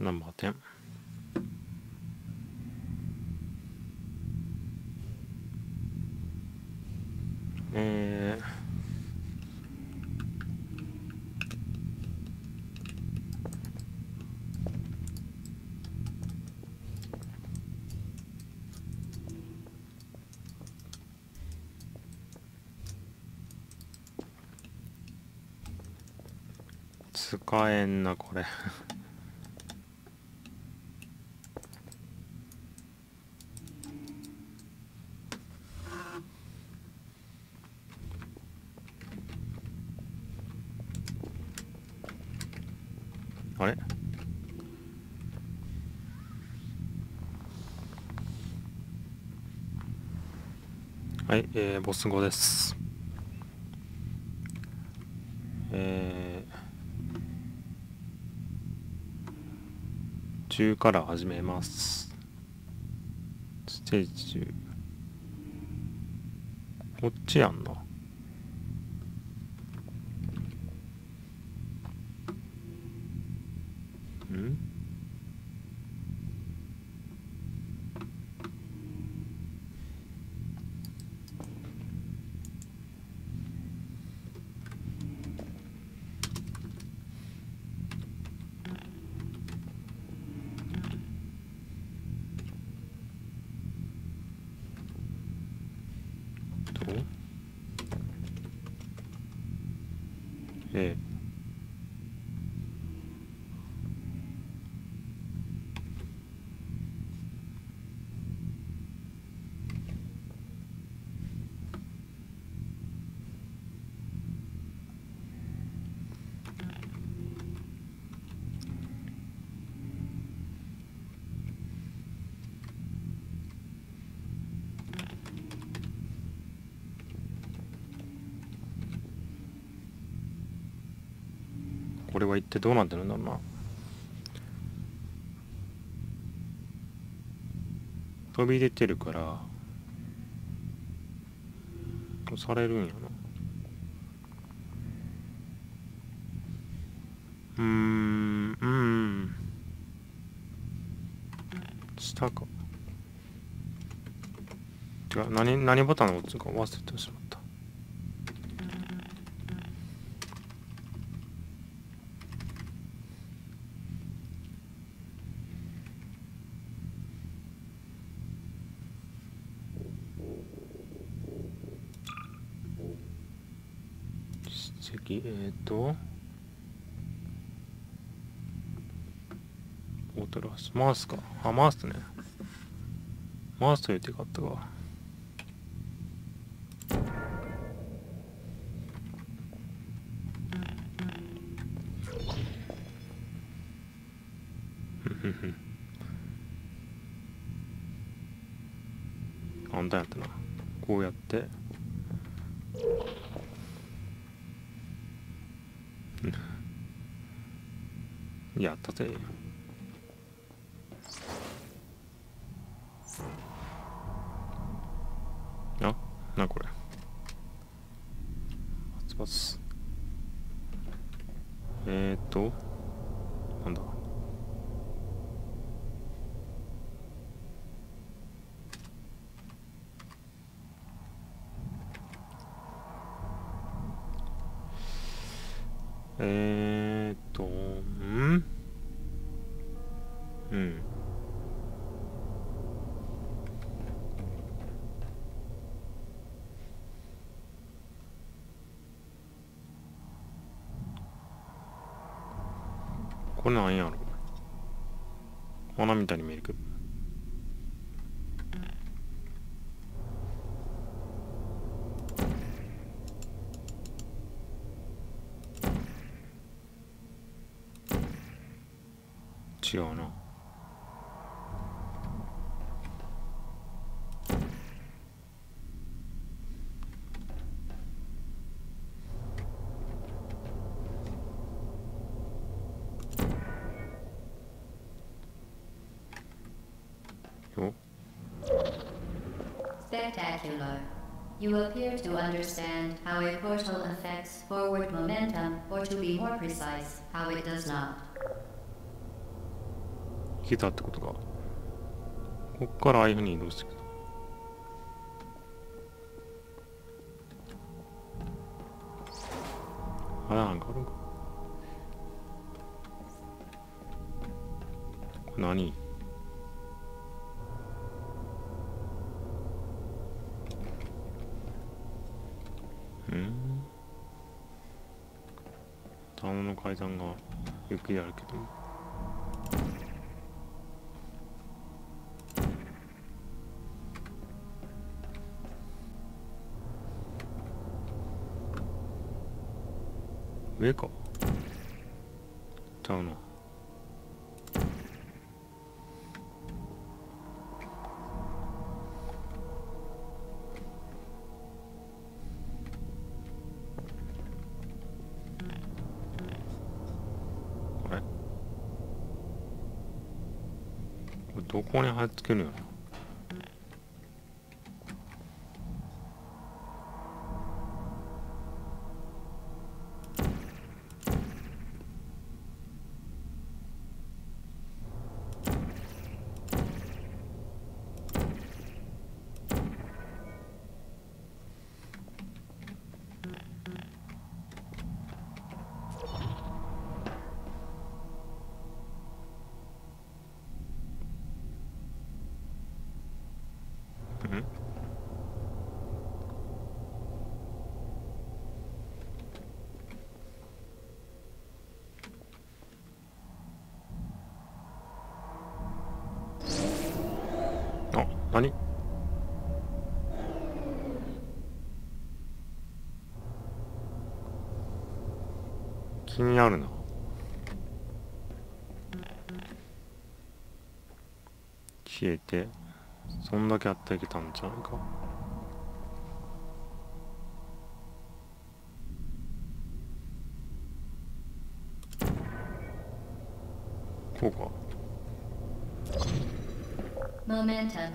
ナンバー10えー。使えんなこれあれはい、えー、ボス語です。えー、10から始めます。ステージ10。こっちやんな。んとええこれは一体どうなってるんだろうな。飛び出てるから押されるんやな。うーんうーん。下か。違う何何ボタンを押すか忘れてしまった。席えっ、ー、とオートラッシュマウスか。あマウスね。マウスという手があったか。ふふふ簡単やったな。こうやって。やったぜあなこれパツパツえーとなんだえーっと、んうん。これなんやろ花みたいに見えるけど。違うな Spectacular. You appear to understand how a portal affects forward momentum, or to be more precise, how it does not. 行けたってことかこっからああいうふうに移動していくとあれなんかあるんかこれ何 階段がゆっくりあるけど上か。ちゃうな。どこに貼っつけるんやろうんあ、何気になるな。消えて、そんだけあったけたんじゃないか。こうか。Momentum,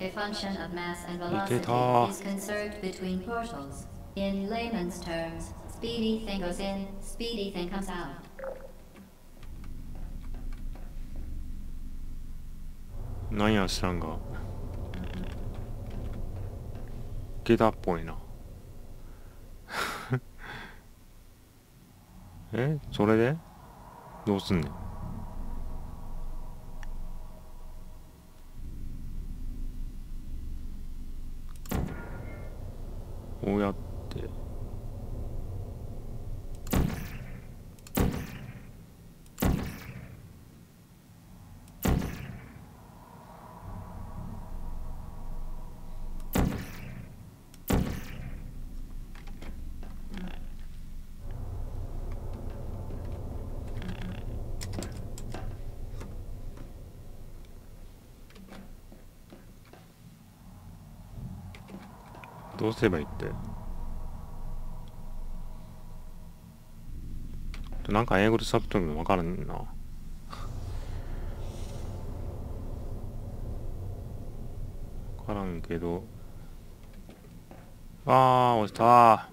a function of mass and velocity, た is conserved between portals. In layman's terms, speedy thing goes in, speedy thing comes out. なんや知らんが。ゲタっぽいな。えそれでどうすんねんこうやってどうすればいいって。なんか英語でサブトルの分からんな。分からんけど。あー落ちた。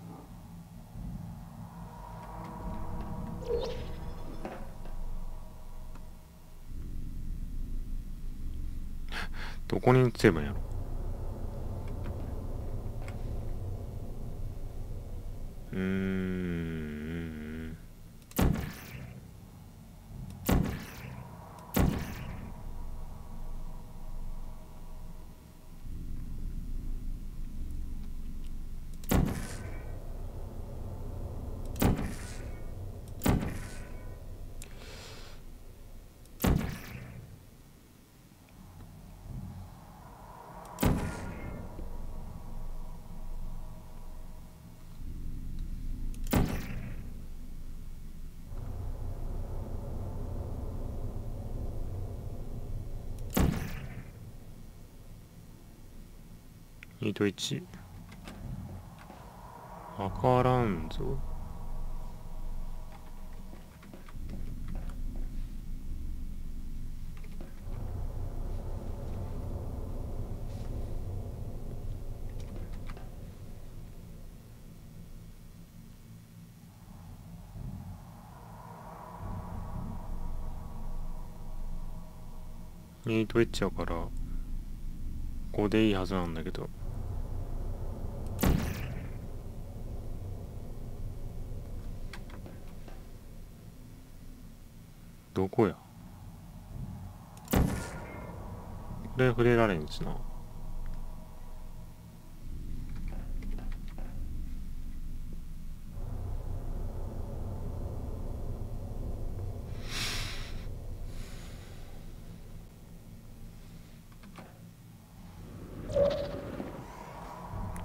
どこに打てばいいんやろ。うん。ト1わからんぞ。8エッチやから5でいいはずなんだけど。どこや？これ触れられんしな。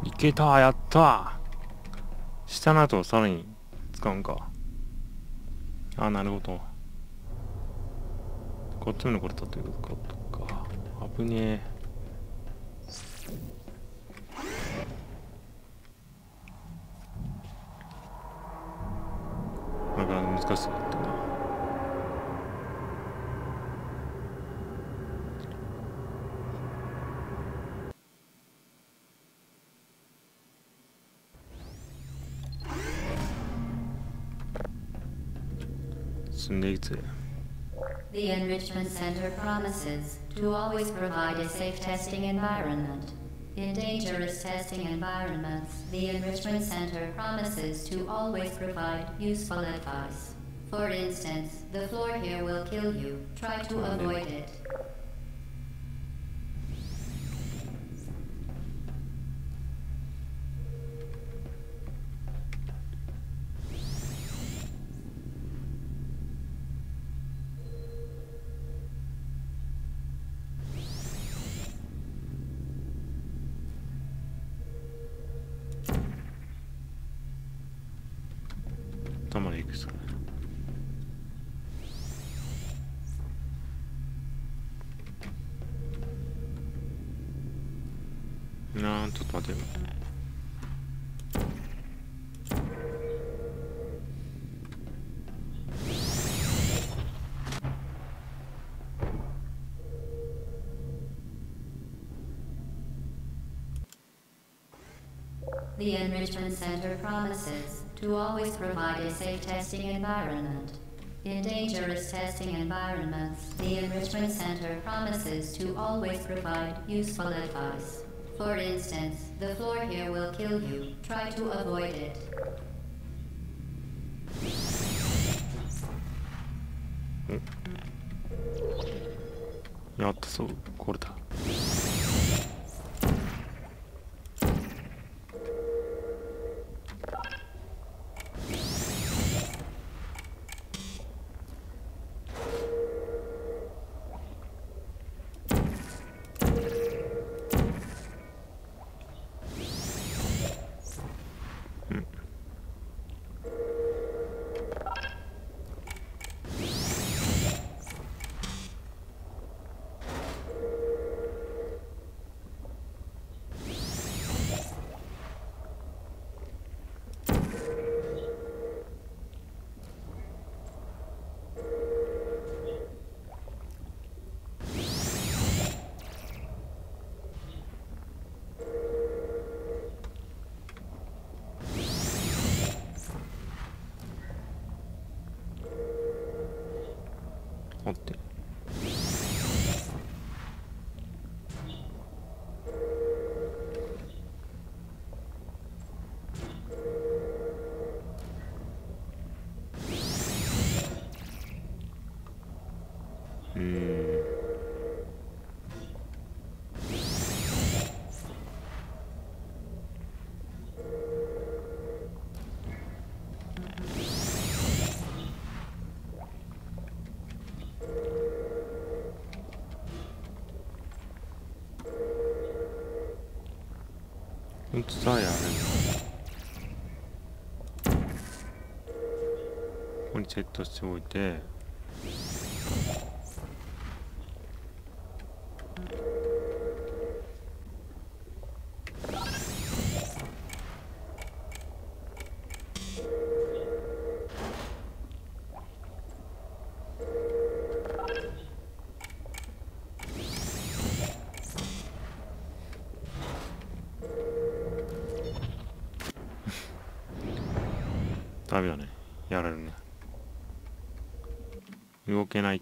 いけたやった。下の後をさらに使うんか。ああなるほど。こっちもこれたとい。うことか危ねえなかなか難しそうだったな進んでい。くぜ The Enrichment Center promises to always provide a safe testing environment. In dangerous testing environments, the Enrichment Center promises to always provide useful advice. For instance, the floor here will kill you. Try to avoid it. do. The Enrichment Center promises to always provide a safe testing environment. In dangerous testing environments, the Enrichment Center promises to always provide useful advice. For instance, the floor here will kill you. Try to avoid it. ほんとさやあれここにセットしておいてダメだねやられるね。動けない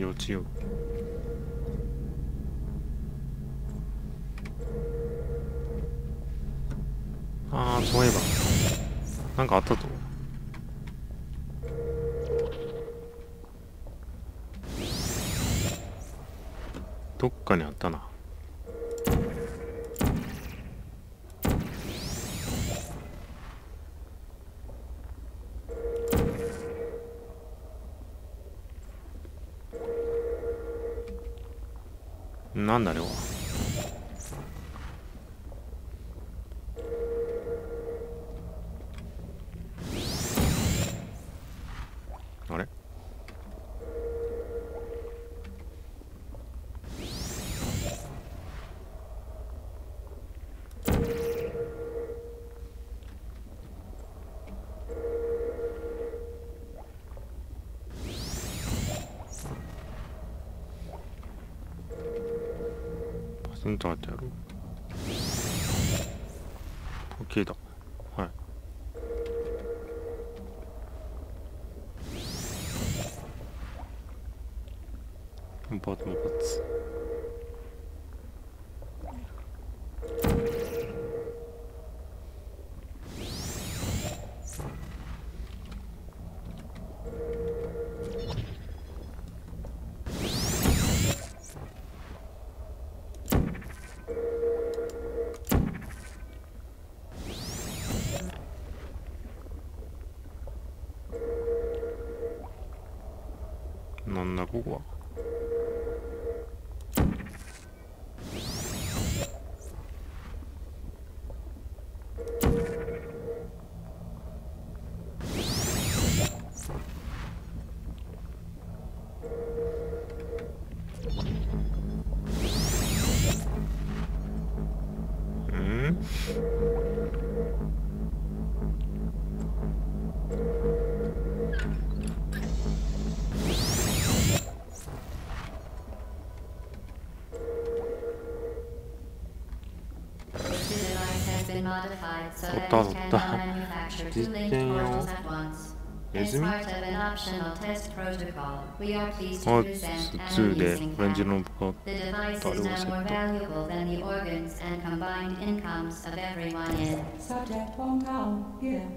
幼稚園ああそういえば。なんかあったとどっかにあったな。何だろう。modified so that it can two linked at once. As part of an optional test protocol, we are pleased to present. The now more valuable than the organs and combined incomes of everyone in. Subject here.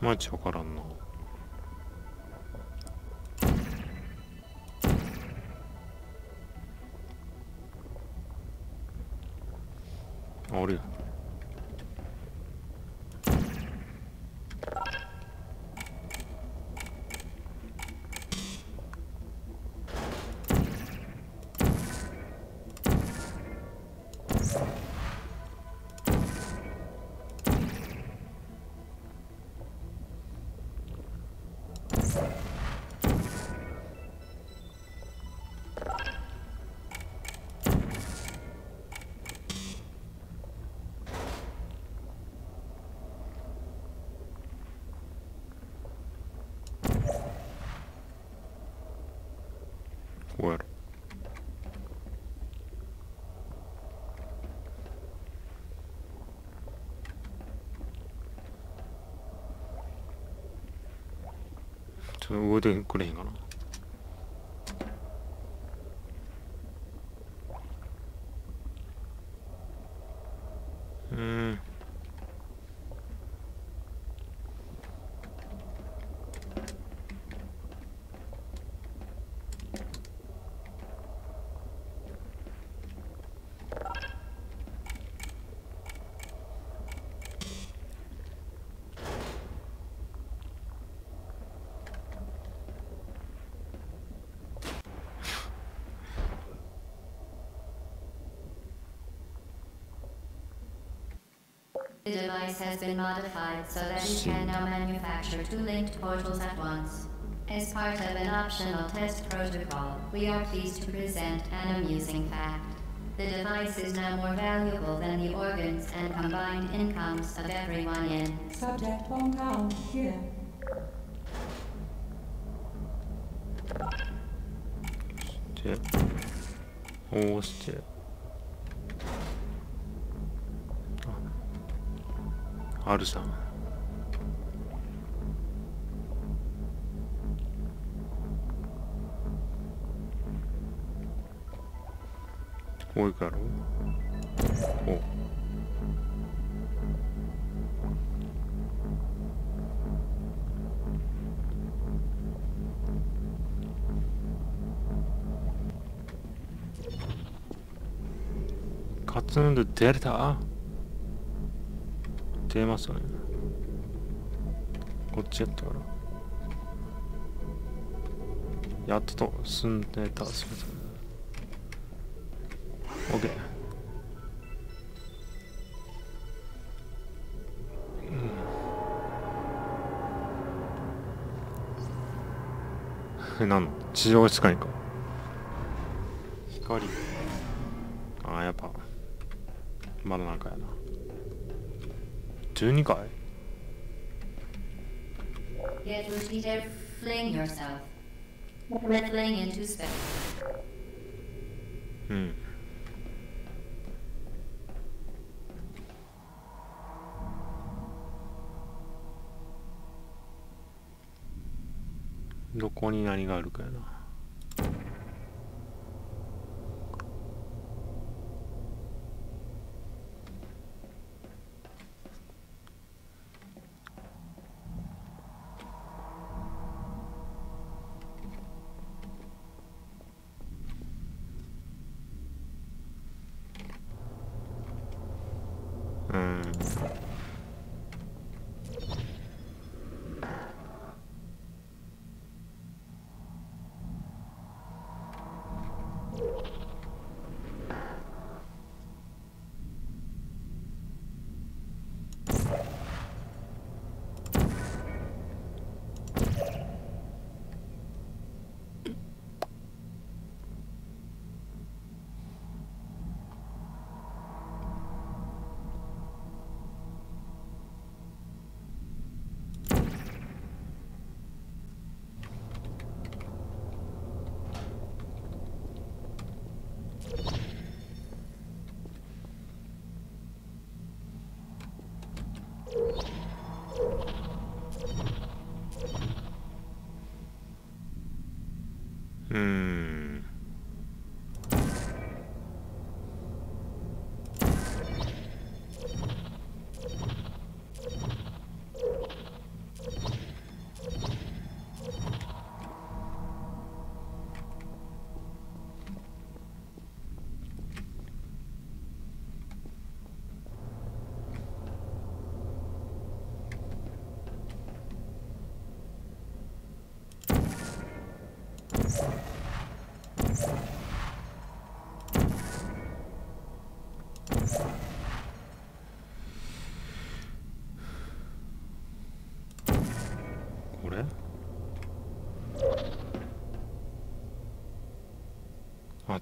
マジわからんな。あれや覚えてくれへんかな。The device has been modified so that it can now manufacture two linked portals at once. As part of an optional test protocol, we are pleased to present an amusing fact. The device is now more valuable than the organs and combined incomes of everyone in. Subject Hong Kong here. しあるさ。んこういから。お。カツンで出れた？出ましたね。こっちやったから。やっと進んでた。すみません。OK うん。何の？地上が近いんか？光。ああやっぱまだなんかやな12回？どこに何があるかやな。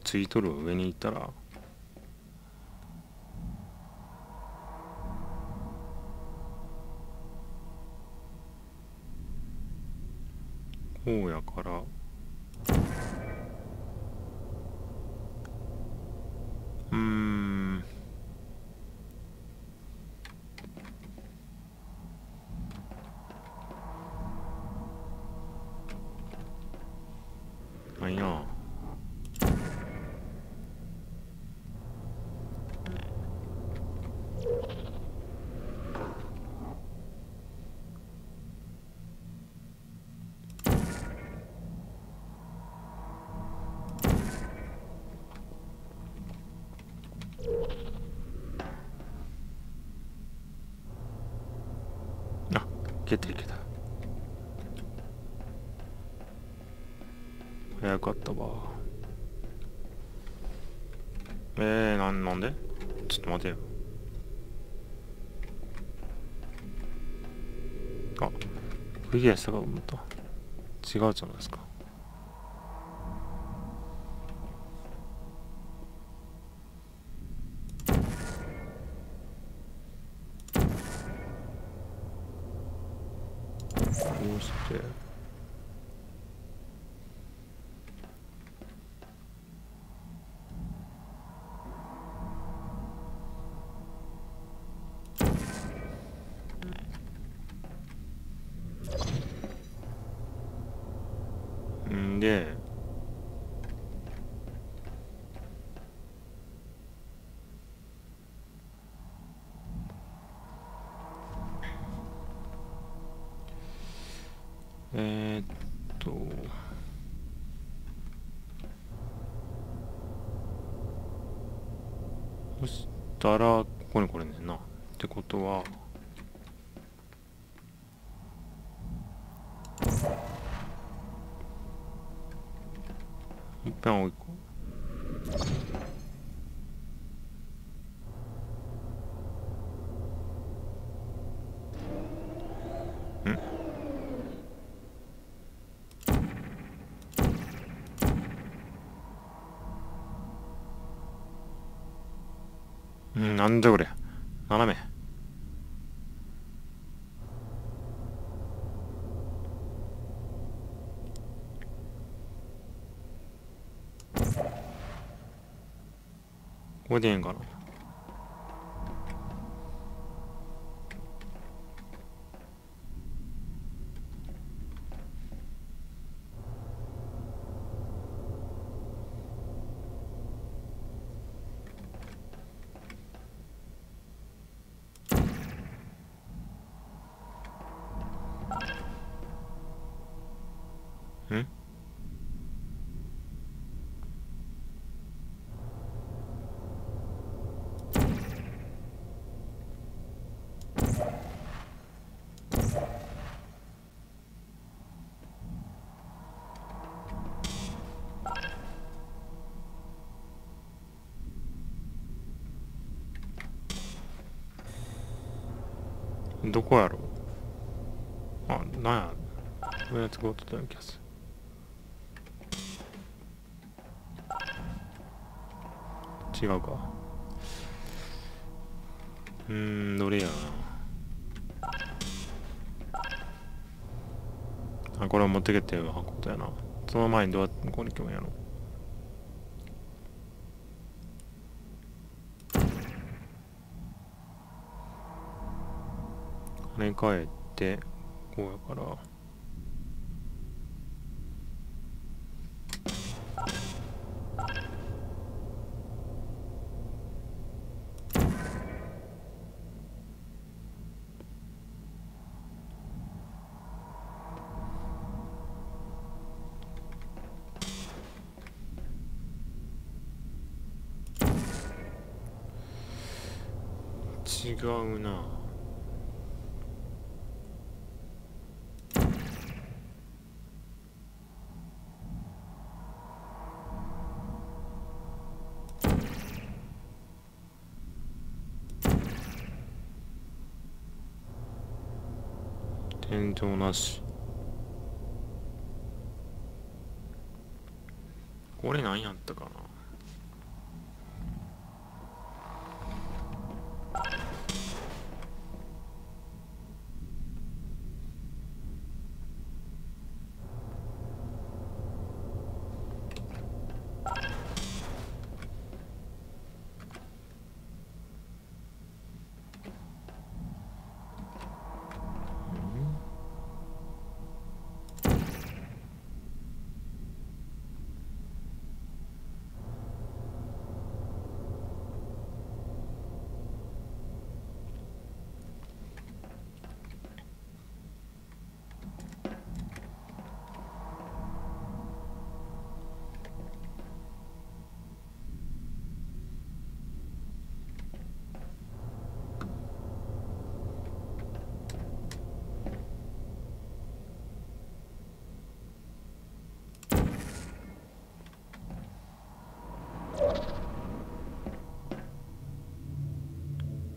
あついとる上に行ったらこう決定だ早かったわ。ええ、なんなんで？ちょっと待てよ。あクリアしたかと思った違うじゃないですか。でえ、っとそしたらここに来れねんな。ってことは一遍追いこうんなんじゃこりゃ。斜め。これでええんかな。ん？どこやろあ、なんや？上のやつゴートだような気がする。違うか。うん、どれや。あ、これを持ってけっていうことやな。その前にどうやって向ここに行けばいいんやろ。跳ね返ってこうやから違うな。天井なし。これ何やったかな？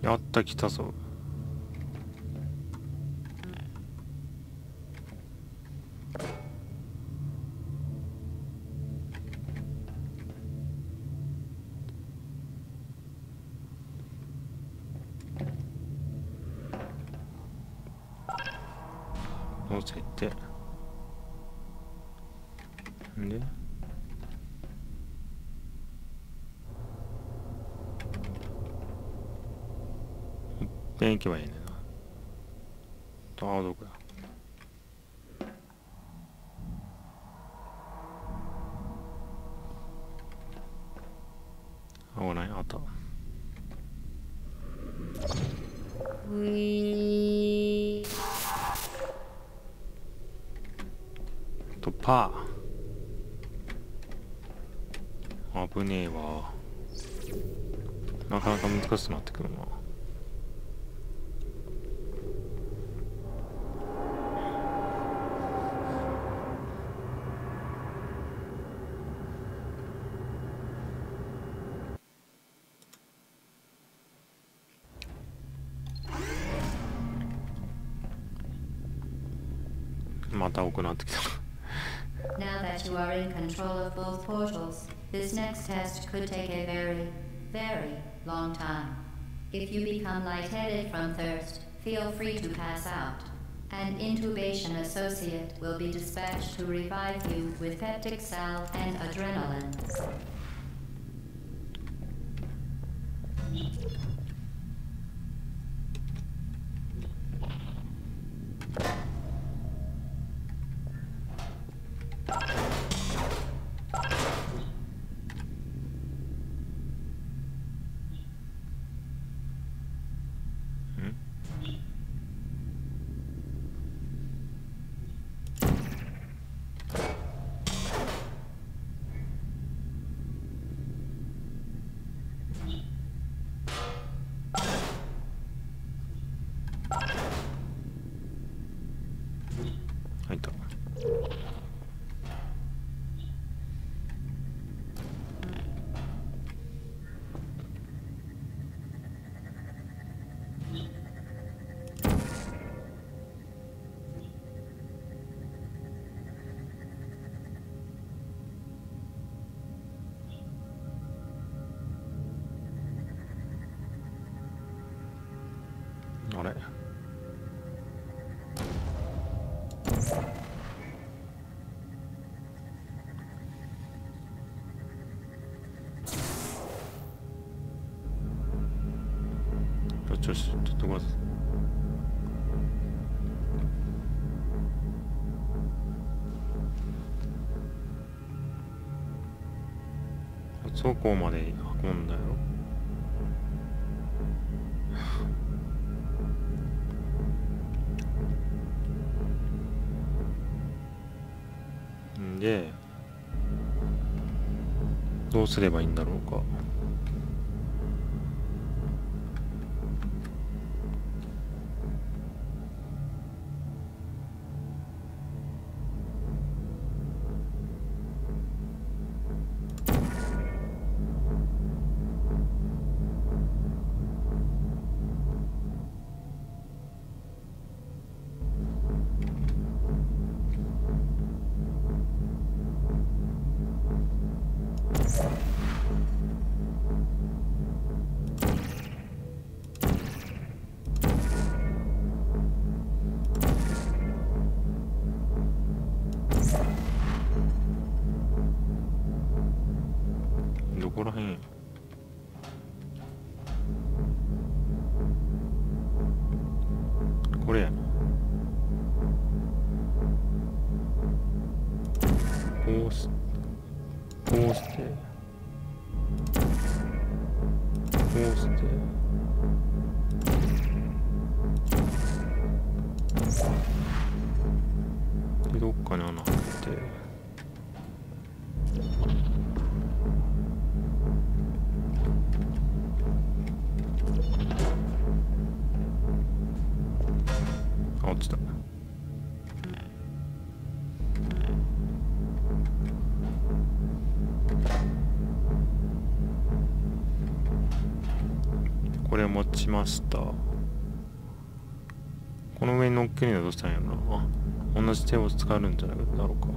やった来たぞ。行けばいいね control of both portals, this next test could take a very, very long time. If you become lightheaded from thirst, feel free to pass out. An intubation associate will be dispatched to revive you with peptic salve and adrenaline. よしよしちょっとまずそこまで運んだよ。ん でどうすればいいんだろうか。こうしこうしてこうして。でどっかに穴開けて。ちました。この上に乗っけるにはどうしたんやろな。あ同じ手を使えるんじゃないだろうか。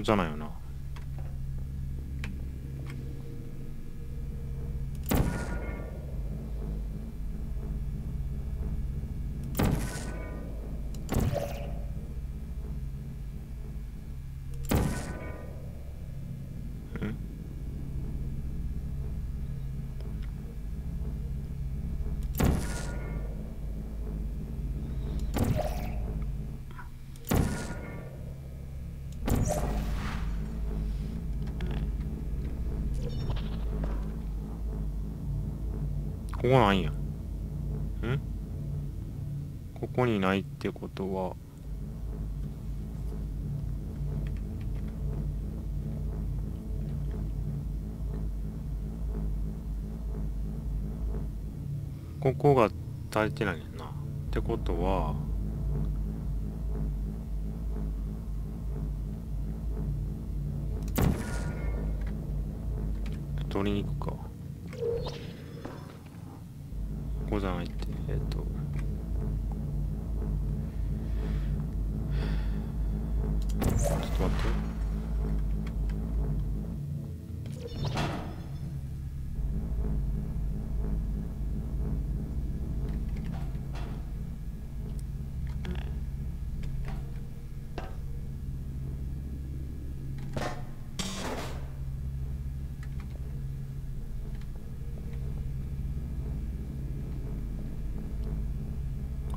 これじゃないよなうんここないんやんここにないってことは。ここが足りてないねんな。ってことは。取りに行くか。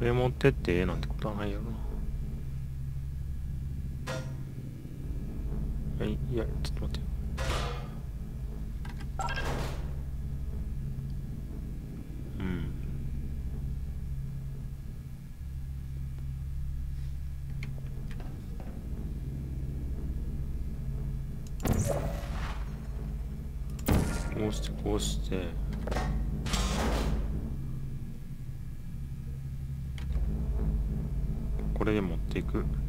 れ持ってってえなんてことはないよな。はい、いや、ちょっと待って。こうして、こうして。これ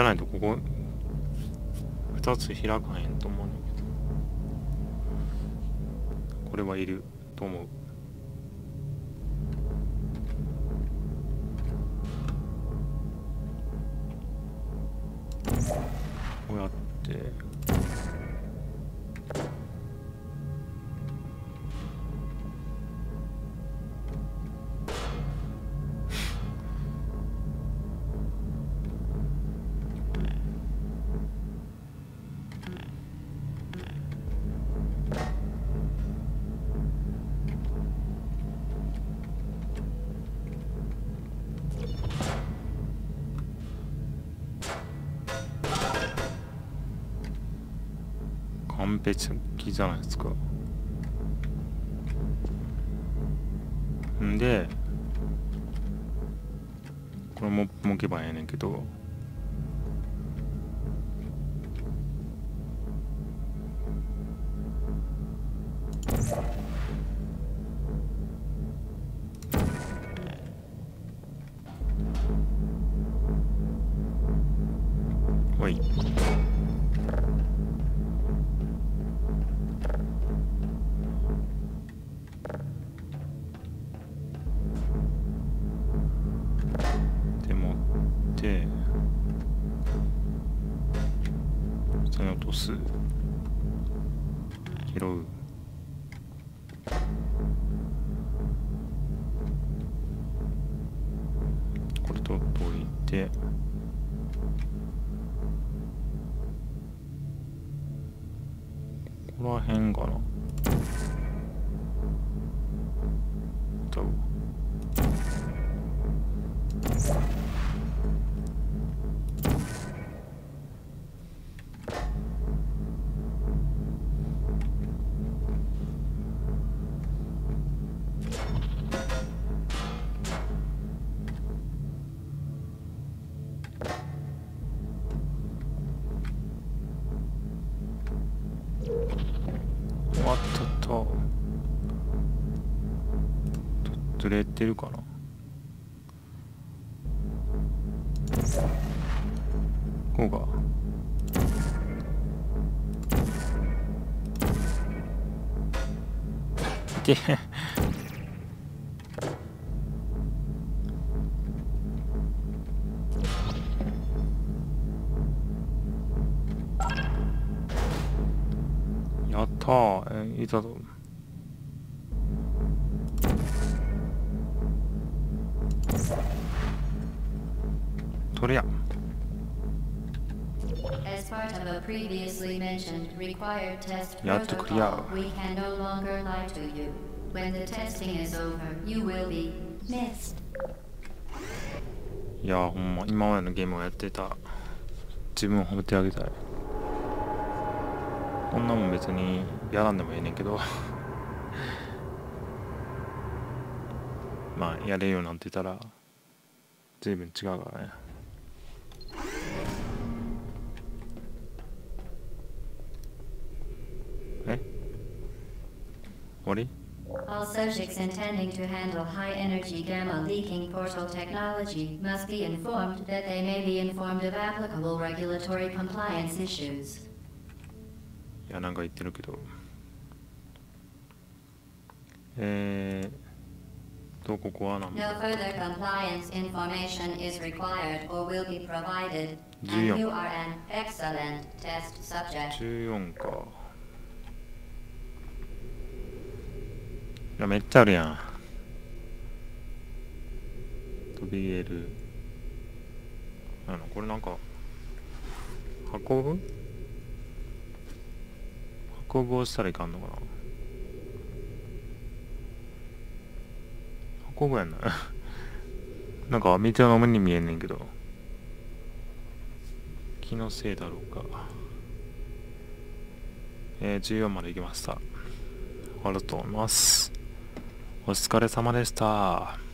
ゃないとここ2つ開かへんと思うんだけど。これはいると思う。完璧じゃないですか？んでこれももけばええねんけど。てるかな。こうか。でやったー。えいたぞ。やっとクリア.いやーほんま今までのゲームをやってた自分を褒めてあげたいこんなもん別にやらんでもええねんけどまあやれるようになってたら随分違うからねえ終わり All subjects intending to handle high energy gamma leaking portal technology must be informed that they may be informed of applicable regulatory compliance issues. いやなんか言ってるけどえーとここは何 No further compliance information is required or will be provided, and 14 you are an excellent test subject. 14かいやめっちゃあるやん。飛びゲールあのこれなんか運ぶ？運ぶをしたらいかんのかな。運ぶやんな。なんか道の目に見えんねんけど。気のせいだろうか。えー、14まで行きました。ありがとうございます。お疲れ様でした。